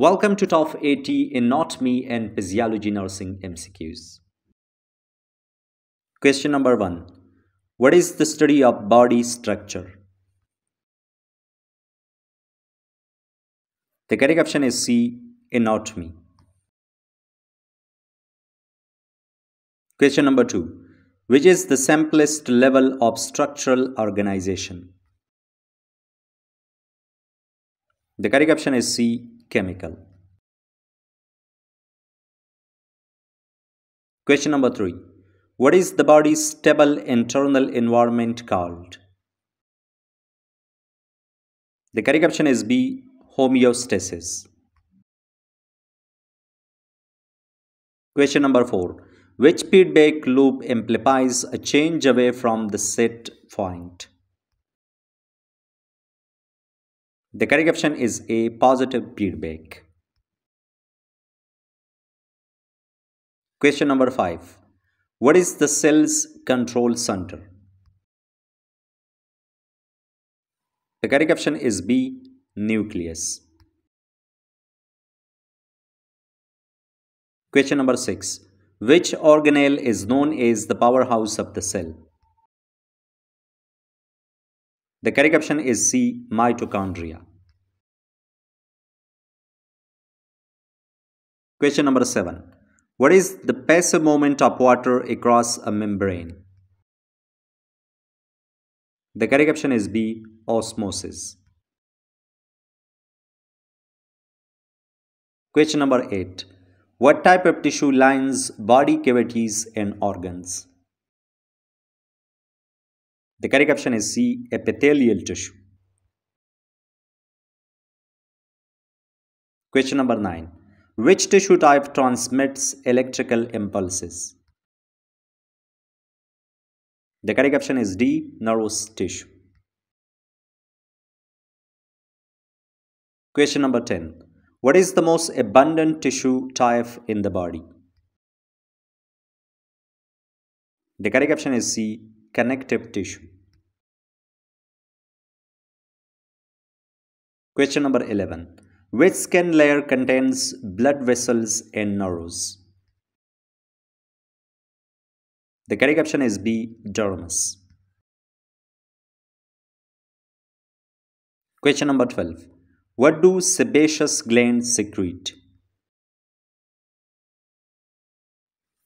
Welcome to 80 in Anatomy and Physiology Nursing MCQs. Question number 1. What is the study of body structure? The correct option is C. Anatomy. Question number 2. Which is the simplest level of structural organization? The correct option is C chemical. Question number 3. What is the body's stable internal environment called? The correct option is B. Homeostasis. Question number 4. Which feedback loop amplifies a change away from the set point? The correct option is A. Positive feedback. Question number 5. What is the cell's control center? The correct option is B. Nucleus. Question number 6. Which organelle is known as the powerhouse of the cell? The correct option is C. Mitochondria. Question number 7. What is the passive movement of water across a membrane? The correct option is B. Osmosis. Question number 8. What type of tissue lines body cavities and organs? The correct option is C. Epithelial tissue. Question number 9. Which tissue type transmits electrical impulses? The correct option is D. Nervous tissue. Question number 10. What is the most abundant tissue type in the body? The correct option is C. Connective tissue. Question number 11. Which skin layer contains blood vessels and nerves? The correct option is B. Dermis. Question number 12. What do sebaceous glands secrete?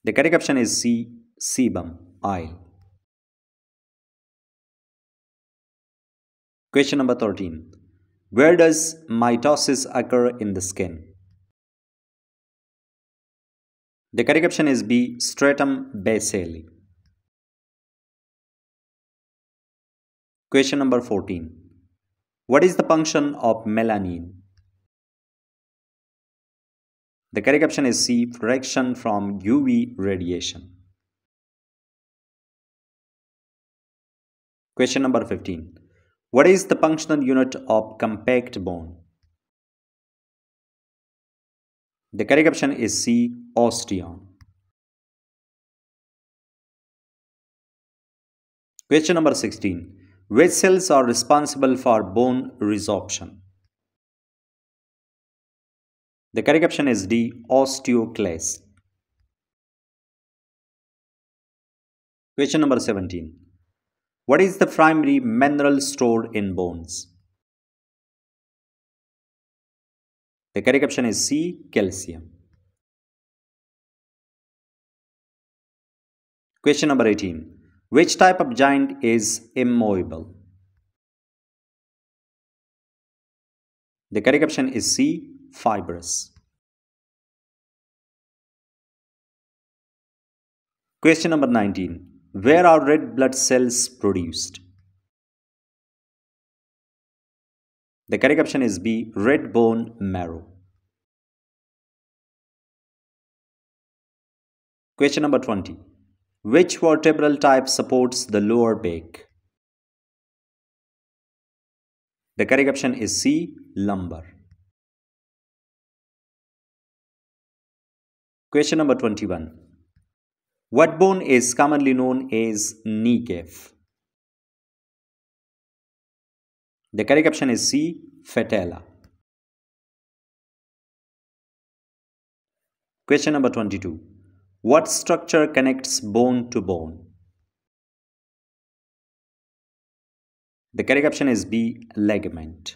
The correct option is C. Sebum, oil. Question number 13. Where does mitosis occur in the skin? The correct option is B. Stratum basale. Question number 14. What is the function of melanin? The correct option is C. Protection from UV radiation. Question number 15. What is the functional unit of compact bone? The correct option is C. Osteon. Question number 16. Which cells are responsible for bone resorption? The correct option is D. Osteoclast. Question number 17. What is the primary mineral stored in bones? The correct option is C. Calcium. Question number 18. Which type of joint is immovable? The correct option is C. Fibrous. Question number 19. Where are red blood cells produced? The correct option is B. Red bone marrow. Question number 20. Which vertebral type supports the lower back? The correct option is C. Lumbar. Question number 21. What bone is commonly known as kneecap? The correct option is C. Patella. Question number 22. What structure connects bone to bone? The correct option is B. Ligament.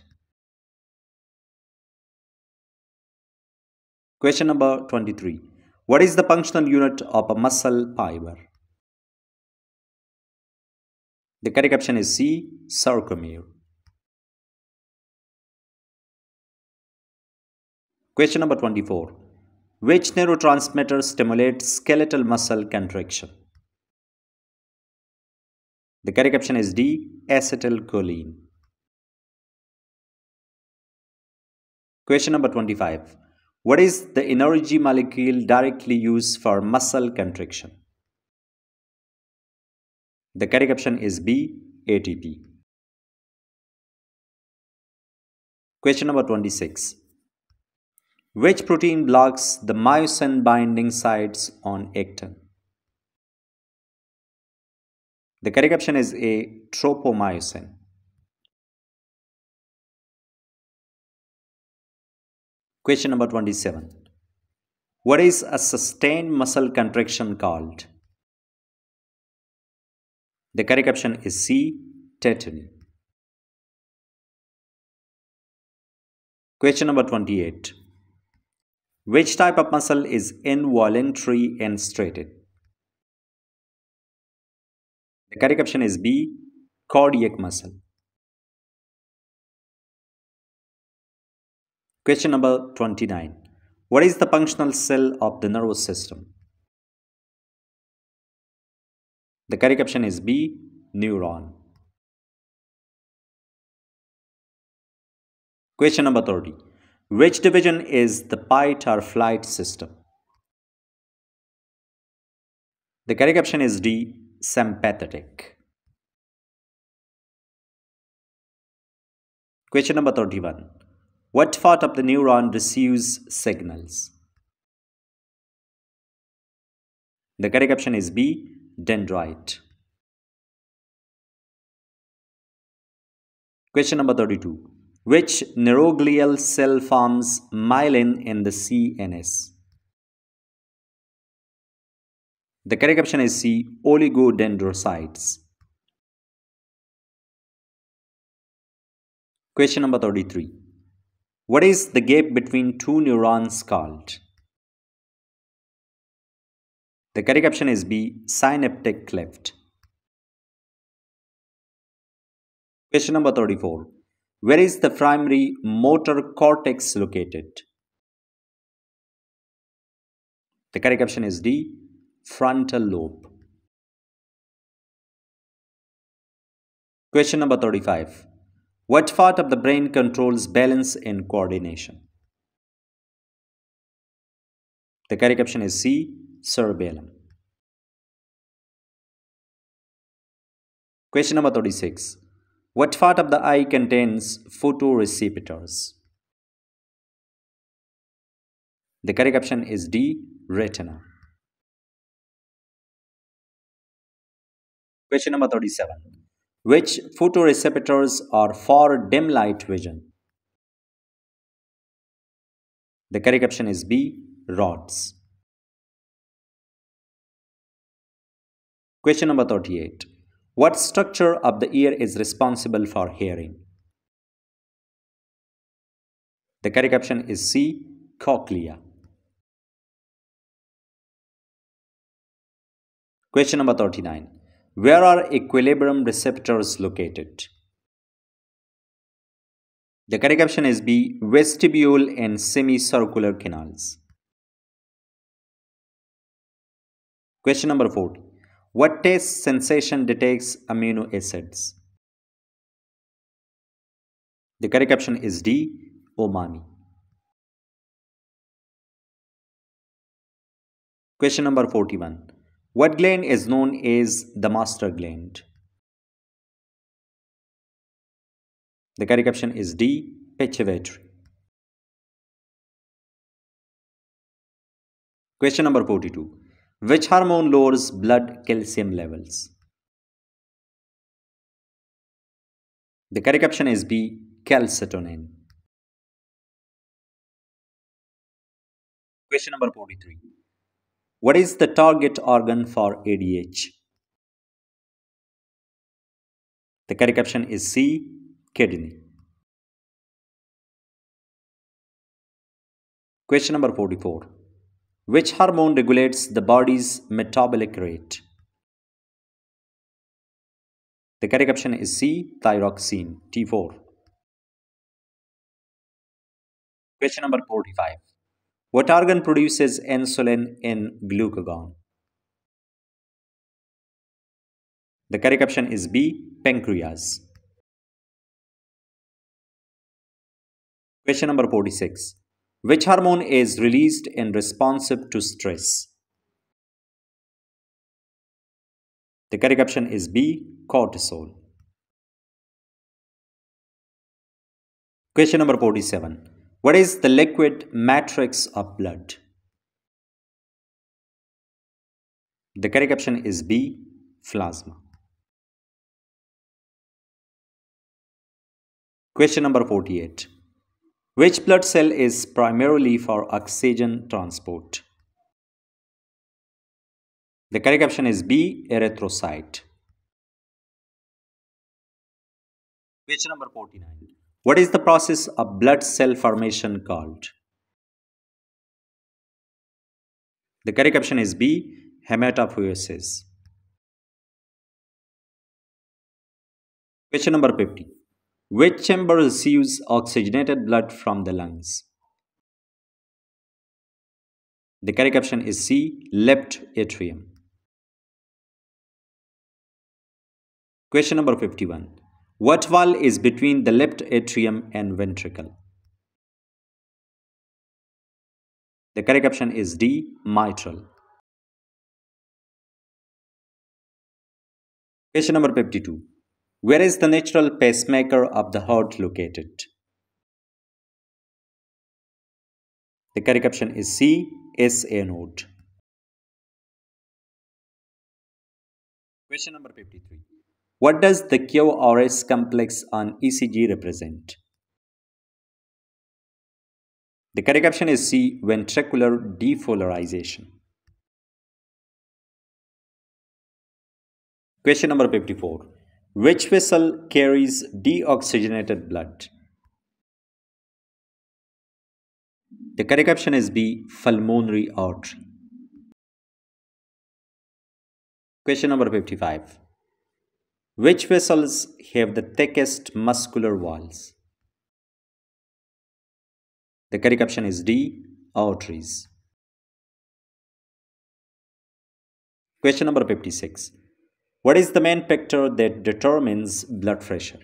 Question number 23. What is the functional unit of a muscle fiber? The correct option is C. Sarcomere. Question number 24. Which neurotransmitter stimulates skeletal muscle contraction? The correct option is D. Acetylcholine. Question number 25. What is the energy molecule directly used for muscle contraction? The correct option is B. ATP. Question number 26. Which protein blocks the myosin binding sites on actin? The correct option is A. Tropomyosin. Question number 27. What is a sustained muscle contraction called? The correct option is C. Tetany. Question number 28. Which type of muscle is involuntary and striated? The correct option is B. Cardiac muscle. Question number 29. What is the functional cell of the nervous system? The correct option is B. Neuron. Question number 30. Which division is the fight or flight system? The correct option is D. Sympathetic. Question number 31. What part of the neuron receives signals? The correct option is B. Dendrite. Question number 32. Which neuroglial cell forms myelin in the CNS? The correct option is C. Oligodendrocytes. Question number 33. What is the gap between two neurons called? The correct option is B. Synaptic cleft. Question number 34. Where is the primary motor cortex located? The correct option is D. Frontal lobe. Question number 35. What part of the brain controls balance and coordination? The correct option is C. Cerebellum. Question number 36. What part of the eye contains photoreceptors? The correct option is D. Retina. Question number 37. Which photoreceptors are for dim light vision? The correct option is B. Rods. Question number 38. What structure of the ear is responsible for hearing? The correct option is C. Cochlea. Question number 39. Where are equilibrium receptors located? The correct option is B. Vestibule and semicircular canals. Question number 4. What taste sensation detects amino acids? The correct option is D. Umami. Question number 41. What gland is known as the master gland? The correct option is D. Pituitary. Question number 42. Which hormone lowers blood calcium levels? The correct option is B. Calcitonin. Question number 43. What is the target organ for ADH? The correct option is C. Kidney. Question number 44. Which hormone regulates the body's metabolic rate? The correct option is C. Thyroxine T4. Question number 45. What organ produces insulin in glucagon? The correct option is B. Pancreas. Question number 46. Which hormone is released in responsive to stress? The correct option is B. Cortisol. Question number 47. What is the liquid matrix of blood? The correct option is B. Plasma. Question number 48. Which blood cell is primarily for oxygen transport? The correct option is B. Erythrocyte. Question number 49. What is the process of blood cell formation called? The correct option is B. Hematopoiesis. Question number 50. Which chamber receives oxygenated blood from the lungs? The correct option is C. Left atrium. Question number 51. What wall is between the left atrium and ventricle? The correct option is D. Mitral. Question number 52. Where is the natural pacemaker of the heart located? The correct option is C. SA node. Question number 53. What does the QRS complex on ECG represent? The correct option is C. Ventricular depolarization. Question number 54. Which vessel carries deoxygenated blood? The correct option is B. Pulmonary artery. Question number 55. Which vessels have the thickest muscular walls? The correct option is D. Arteries. Question number 56. What is the main factor that determines blood pressure?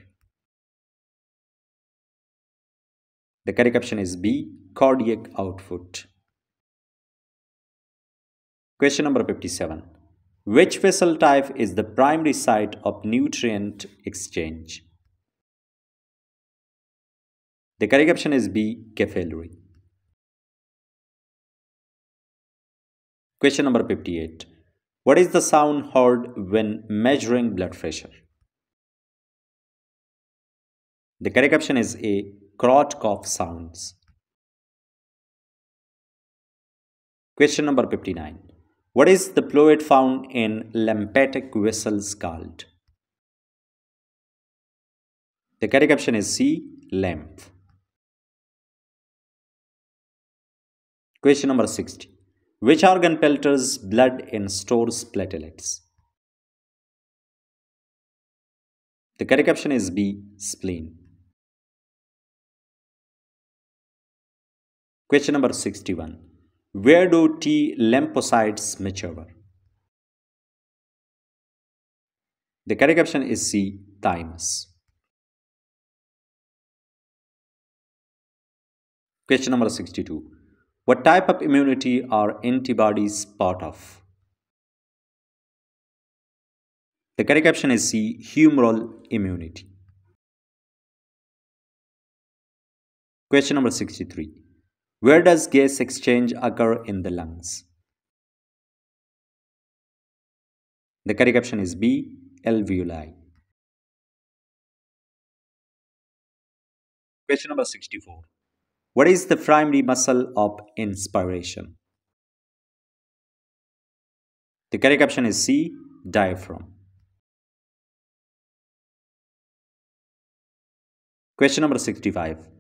The correct option is B. Cardiac output. Question number 57. Which vessel type is the primary site of nutrient exchange? The correct option is B. Capillary. Question number 58. What is the sound heard when measuring blood pressure? The correct option is A. Korotkoff sounds. Question number 59. What is the fluid found in lymphatic vessels called? The correct option is C. Lymph. Question number 60. Which organ filters blood and stores platelets? The correct option is B. Spleen. Question number 61. Where do T lymphocytes mature? The correct option is C. Thymus. Question number 62. What type of immunity are antibodies part of? The correct option is C. Humoral immunity. Question number 63. Where does gas exchange occur in the lungs? The correct option is B. Alveoli. Question number 64. What is the primary muscle of inspiration? The correct option is C. Diaphragm. Question number 65.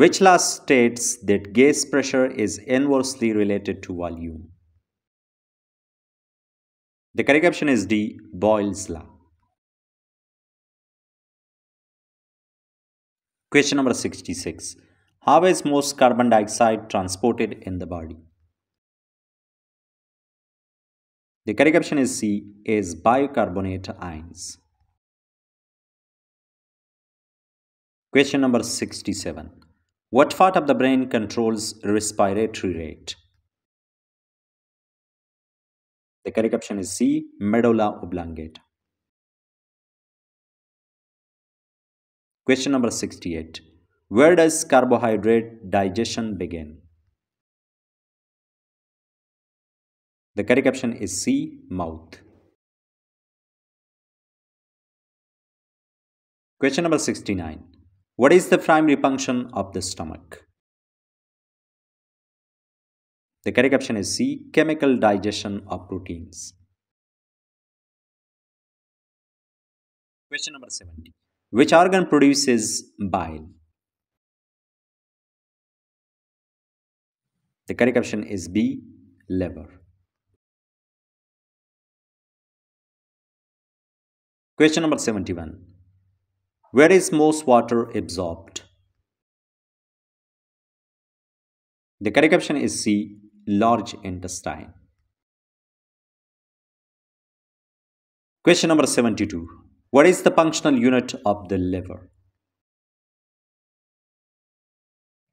Which law states that gas pressure is inversely related to volume? The correct option is D. Boyle's law. Question number 66. How is most carbon dioxide transported in the body? The correct option is C. Is bicarbonate ions. Question number 67. What part of the brain controls respiratory rate? The correct option is C. Medulla oblongata. Question number 68. Where does carbohydrate digestion begin? The correct option is C. Mouth. Question number 69. What is the primary function of the stomach? The correct option is C. Chemical digestion of proteins. Question number 70. Which organ produces bile? The correct option is B. Liver. Question number 71. Where is most water absorbed? The correct option is C large intestine. Question number 72. What is the functional unit of the liver?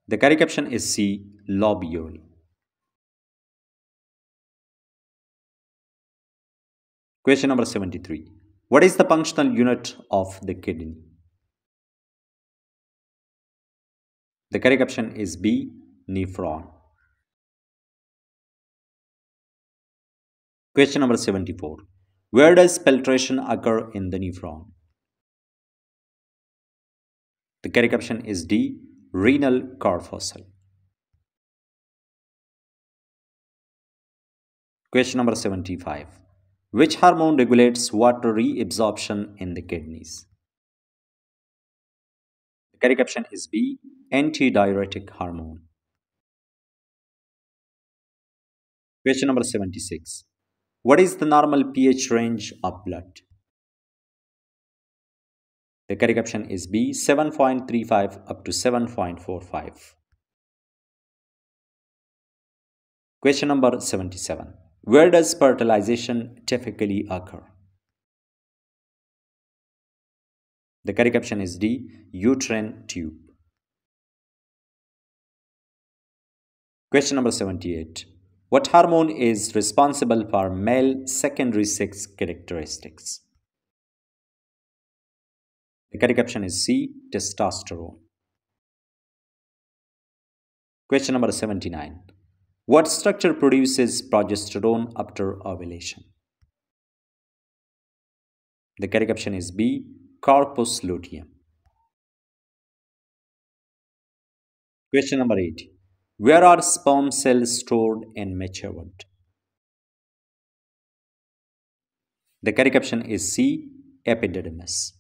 The correct option is C. Lobule. Question number 73. What is the functional unit of the kidney? The correct option is B. Nephron. Question number 74. Where does filtration occur in the nephron? The correct option is D. Renal corpuscle. Question number 75. Which hormone regulates water reabsorption in the kidneys? Correct option is B. Antidiuretic hormone. Question number 76. What is the normal pH range of blood? The correct option is B 7.35 up to 7.45. Question number 77. Where does fertilization typically occur? The correct option is D uterine tube. Question number 78. What hormone is responsible for male secondary sex characteristics? The correct option is C. Testosterone. Question number 79. What structure produces progesterone after ovulation? The correct option is B. Corpus luteum. Question number 8. Where are sperm cells stored and matured? The correct option is C. Epididymis.